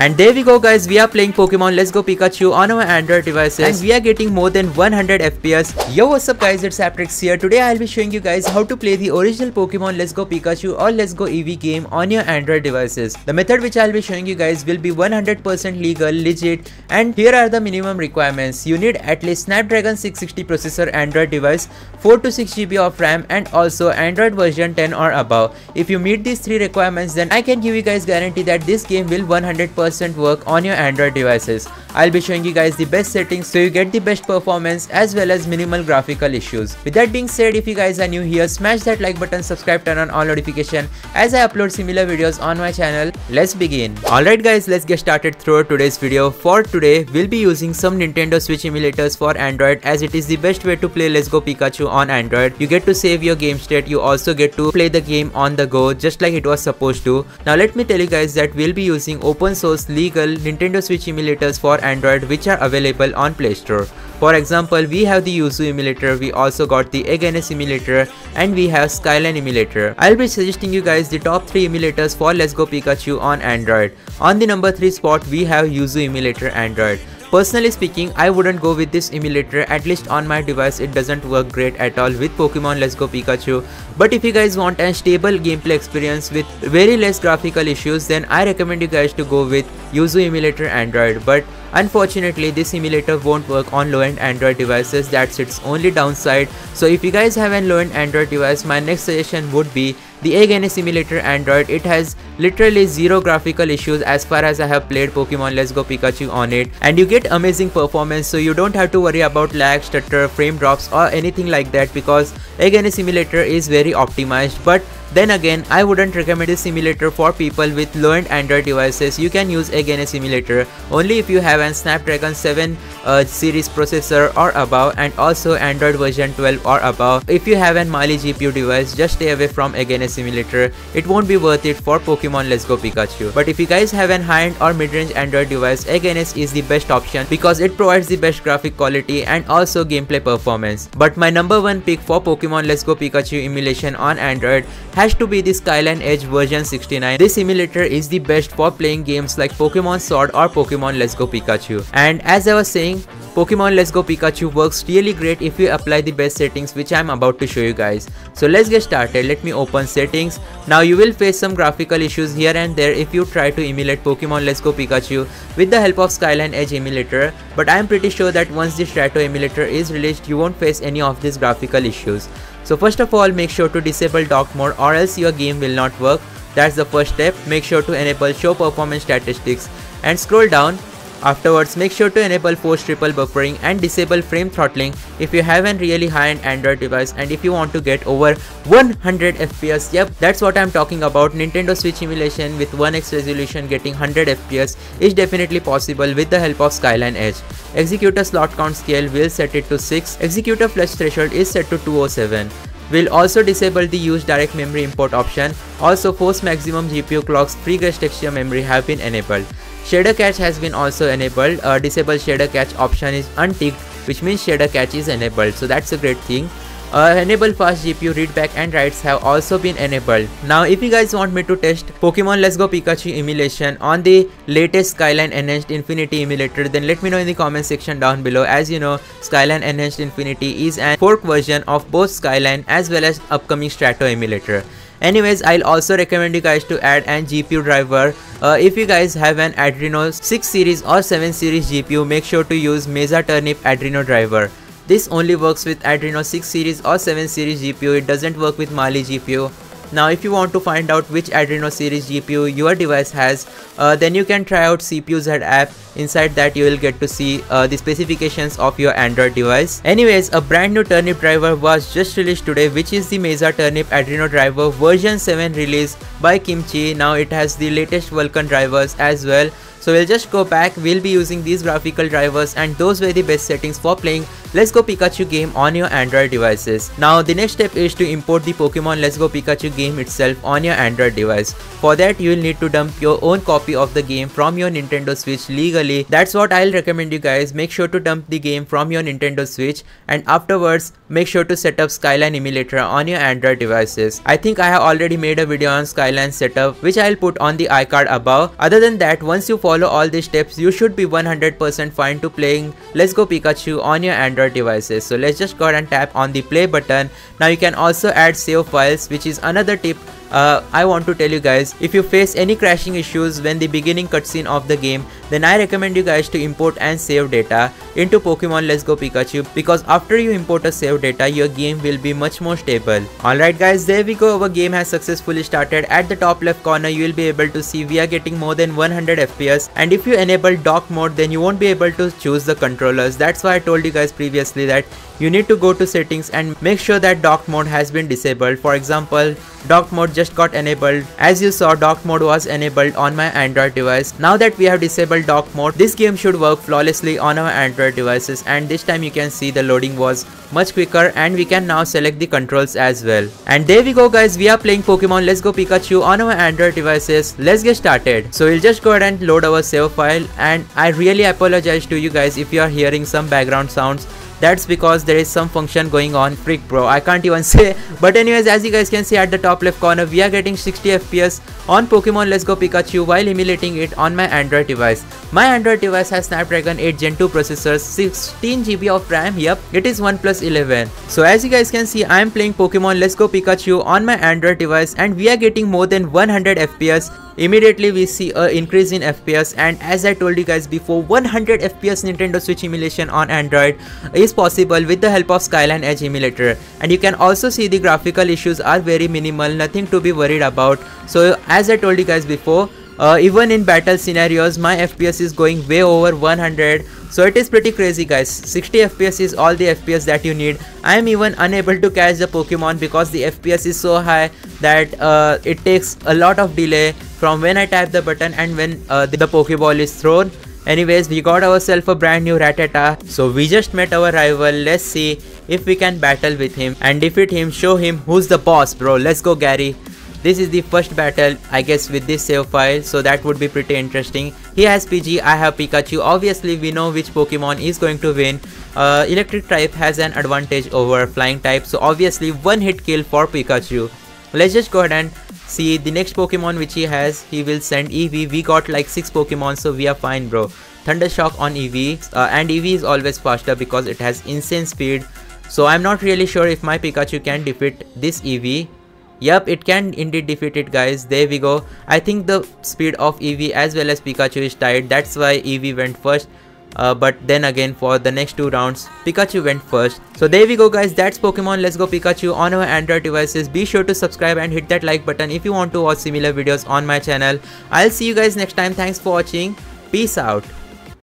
And there we go guys, we are playing Pokemon Let's Go Pikachu on our Android devices and we are getting more than 100 FPS. Yo what's up guys, it's ApTreX here. Today I'll be showing you guys how to play the original Pokemon Let's Go Pikachu or Let's Go Eevee game on your Android devices. The method which I'll be showing you guys will be 100% legal, legit and here are the minimum requirements. You need at least Snapdragon 660 processor Android device, 4 to 6 GB of RAM and also Android version 10 or above. If you meet these three requirements then I can give you guys guarantee that this game will 100% percent work on your Android devices. I'll be showing you guys the best settings so you get the best performance as well as minimal graphical issues. With that being said, if you guys are new here, smash that like button, subscribe, turn on all notification as I upload similar videos on my channel. Let's begin. Alright guys, let's get started through today's video. For today, we'll be using some Nintendo Switch emulators for Android as it is the best way to play Let's Go Pikachu on Android. You get to save your game state, you also get to play the game on the go just like it was supposed to. Now let me tell you guys that we'll be using open source legal Nintendo Switch emulators for Android which are available on Play Store. For example, we have the Yuzu emulator, we also got the EggNS emulator and we have Skyline emulator. I'll be suggesting you guys the top 3 emulators for Let's Go Pikachu on Android. On the number 3 spot, we have Yuzu emulator Android. Personally speaking, I wouldn't go with this emulator, at least on my device it doesn't work great at all with Pokemon Let's Go Pikachu. But if you guys want a stable gameplay experience with very less graphical issues, then I recommend you guys to go with Yuzu emulator Android. But Unfortunately, this emulator won't work on low-end Android devices, that's its only downside. So if you guys have a low-end Android device, my next suggestion would be the EggNS emulator Android. It has literally zero graphical issues as far as I have played Pokemon Let's Go Pikachu on it. And you get amazing performance so you don't have to worry about lag, stutter, frame drops or anything like that because EggNS simulator is very optimized. But then again, I wouldn't recommend this simulator for people with low-end Android devices. You can use EggNS emulator only if you have an Snapdragon 7 uh, series processor or above and also Android version 12 or above. If you have an Mali GPU device, just stay away from EggNS emulator. It won't be worth it for Pokemon Let's Go Pikachu. But if you guys have an high-end or mid-range Android device, EggNS is the best option because it provides the best graphic quality and also gameplay performance. But my number one pick for Pokemon Let's Go Pikachu emulation on Android has to be the Skyline Edge version 69. This emulator is the best for playing games like Pokemon Sword or Pokemon Let's Go Pikachu. And as I was saying, Pokemon Let's Go Pikachu works really great if you apply the best settings which I'm about to show you guys. So let's get started. Let me open settings. Now you will face some graphical issues here and there if you try to emulate Pokemon Let's Go Pikachu with the help of Skyline Edge emulator. But I am pretty sure that once the Strato emulator is released, you won't face any of these graphical issues. So first of all make sure to disable dock mode or else your game will not work. That's the first step. Make sure to enable show performance statistics and scroll down. Afterwards make sure to enable force triple buffering and disable frame throttling if you have a really high-end Android device and if you want to get over 100 FPS. Yep, that's what I'm talking about. Nintendo Switch emulation with 1x resolution getting 100 FPS is definitely possible with the help of Skyline Edge. Executor slot count scale will set it to 6. Executor flush threshold is set to 207. We'll also disable the use direct memory import option. Also force maximum GPU clocks free texture memory have been enabled. Shader cache has been also enabled. A disable shader cache option is unticked which means shader cache is enabled so that's a great thing. Uh, enable fast GPU readback and writes have also been enabled. Now if you guys want me to test Pokemon Let's Go Pikachu emulation on the latest Skyline Enhanced Infinity emulator then let me know in the comment section down below. As you know Skyline Enhanced Infinity is an fork version of both Skyline as well as upcoming Strato emulator. Anyways, I'll also recommend you guys to add an GPU driver. Uh, if you guys have an Adreno 6 series or 7 series GPU, make sure to use Mesa Turnip Adreno driver. This only works with Adreno 6 series or 7 series GPU, it doesn't work with Mali GPU. Now if you want to find out which Adreno series GPU your device has, uh, then you can try out CPU-Z app. Inside that you will get to see uh, the specifications of your Android device. Anyways, a brand new Turnip driver was just released today which is the Mesa Turnip Adreno driver version 7 release by Kimchi. Now it has the latest Vulkan drivers as well. So we'll just go back, we'll be using these graphical drivers and those were the best settings for playing Let's Go Pikachu game on your Android devices. Now the next step is to import the Pokemon Let's Go Pikachu game itself on your Android device. For that you will need to dump your own copy of the game from your Nintendo Switch legally. That's what I'll recommend you guys. Make sure to dump the game from your Nintendo Switch and afterwards make sure to set up Skyline emulator on your Android devices. I think I have already made a video on Skyline setup which I'll put on the iCard above. Other than that once you follow all these steps you should be 100% fine to playing Let's Go Pikachu on your Android devices. So let's just go ahead and tap on the play button. Now you can also add save files which is another tip uh, I want to tell you guys if you face any crashing issues when the beginning cutscene of the game then I recommend you guys to import and save data into Pokemon Let's Go Pikachu because after you import a save data your game will be much more stable. Alright guys there we go. Our game has successfully started. At the top left corner you will be able to see we are getting more than 100 FPS and if you enable dock mode then you won't be able to choose the controllers. That's why I told you guys previously that you need to go to settings and make sure that dock mode has been disabled. For example dock mode just got enabled. As you saw dock mode was enabled on my android device. Now that we have disabled dock mode this game should work flawlessly on our android devices and this time you can see the loading was much quicker and we can now select the controls as well. And there we go guys. We are playing pokemon. Let's go pikachu on our android devices. Let's get started. So we'll just go ahead and load our save file and i really apologize to you guys if you are hearing some background sounds that's because there is some function going on. Freak bro. I can't even say. But anyways as you guys can see at the top left corner we are getting 60 fps on pokemon let's go pikachu while emulating it on my android device. My android device has snapdragon 8 gen 2 processors 16 gb of ram. Yep it is oneplus 11 so as you guys can see i am playing pokemon let's go pikachu on my android device and we are getting more than 100 fps immediately we see a increase in fps and as i told you guys before 100 fps nintendo switch emulation on android is possible with the help of skyline edge emulator. And you can also see the graphical issues are very minimal nothing to be worried about. So as i told you guys before uh, even in battle scenarios my fps is going way over 100 so it is pretty crazy guys. 60 fps is all the fps that you need. I am even unable to catch the pokemon because the fps is so high that uh, it takes a lot of delay from when i tap the button and when uh, the pokeball is thrown anyways we got ourselves a brand new Rattata so we just met our rival let's see if we can battle with him and defeat him show him who's the boss bro let's go Gary this is the first battle I guess with this save file so that would be pretty interesting. He has Pidgey, I have Pikachu. Obviously we know which Pokemon is going to win. Uh, electric type has an advantage over flying type so obviously one hit kill for Pikachu. Let's just go ahead and see the next Pokemon which he has. He will send Eevee. We got like 6 Pokemon so we are fine bro. Thunder Shock on Eevee uh, and Eevee is always faster because it has insane speed. So I'm not really sure if my Pikachu can defeat this Eevee Yep, it can indeed defeat it guys. There we go. I think the speed of Eevee as well as Pikachu is tied. That's why Eevee went first. Uh, but then again for the next two rounds Pikachu went first. So there we go guys. That's Pokemon. Let's Go Pikachu. On our Android devices be sure to subscribe and hit that like button if you want to watch similar videos on my channel. I'll see you guys next time. Thanks for watching. Peace out